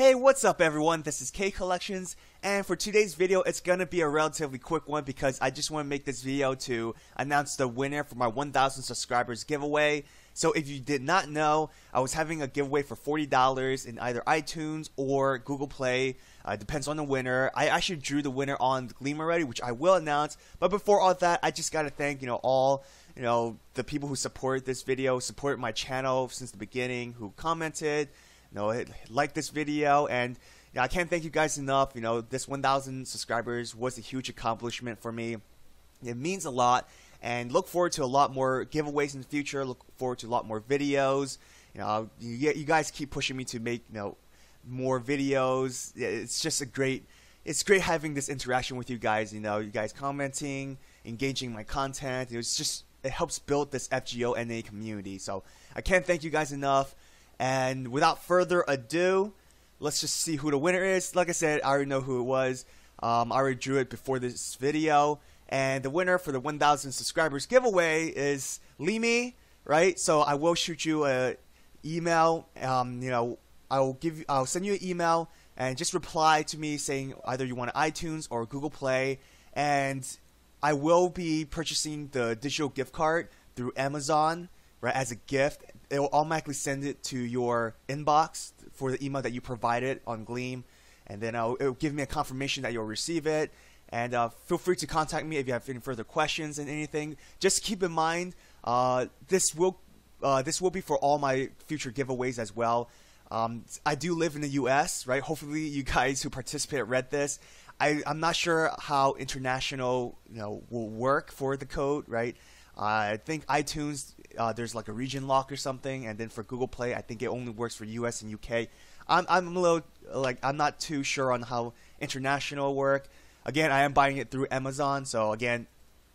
Hey, what's up everyone? This is KeiChaldea, and for today's video, it's gonna be a relatively quick one because I just want to make this video to announce the winner for my 1000 subscribers giveaway. So if you did not know, I was having a giveaway for $40 in either iTunes or Google Play. Uh, depends on the winner. I actually drew the winner on Gleam already, which I will announce. But before all that, I just gotta thank you know all you know the people who support this video, support my channel since the beginning, who commented you know, like this video, and you know, I can't thank you guys enough. You know, this 1,000 subscribers was a huge accomplishment for me. It means a lot, and look forward to a lot more giveaways in the future. Look forward to a lot more videos. You know, you, you guys keep pushing me to make you know more videos. It's just a great. It's great having this interaction with you guys. You know, you guys commenting, engaging my content. It's just it helps build this FGO NA community. So I can't thank you guys enough. And without further ado, let's just see who the winner is. Like I said, I already know who it was. Um, I already drew it before this video. And the winner for the 1,000 subscribers giveaway is Limi, right? So I will shoot you a email. Um, you know, I'll give I'll send you an email and just reply to me saying either you want iTunes or Google Play, and I will be purchasing the digital gift card through Amazon, right, as a gift it will automatically send it to your inbox for the email that you provided on Gleam, and then uh, it will give me a confirmation that you'll receive it. And uh, feel free to contact me if you have any further questions and anything. Just keep in mind, uh, this will uh, this will be for all my future giveaways as well. Um, I do live in the U.S., right? Hopefully, you guys who participate read this. I, I'm not sure how international you know will work for the code, right? Uh, I think iTunes uh, there's like a region lock or something, and then for Google Play, I think it only works for US and UK. I'm I'm a little like I'm not too sure on how international work. Again, I am buying it through Amazon, so again,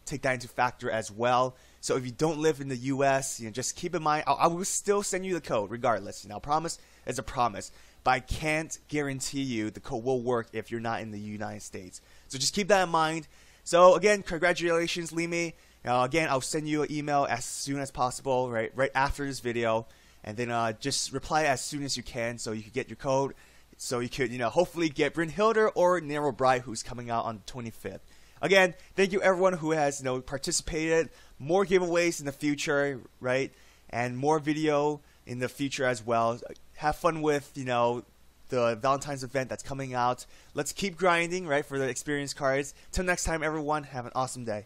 take that into factor as well. So if you don't live in the U.S., you know, just keep in mind, I, I will still send you the code regardless. You know, promise is a promise, but I can't guarantee you the code will work if you're not in the United States. So just keep that in mind. So again, congratulations, Limi. Now, again, I'll send you an email as soon as possible, right, right after this video, and then uh, just reply as soon as you can, so you can get your code, so you could, you know, hopefully get Brynhildr or Nero Bride, who's coming out on the 25th. Again, thank you everyone who has, you know, participated. More giveaways in the future, right, and more video in the future as well. Have fun with, you know, the Valentine's event that's coming out. Let's keep grinding, right, for the experience cards. Till next time, everyone, have an awesome day.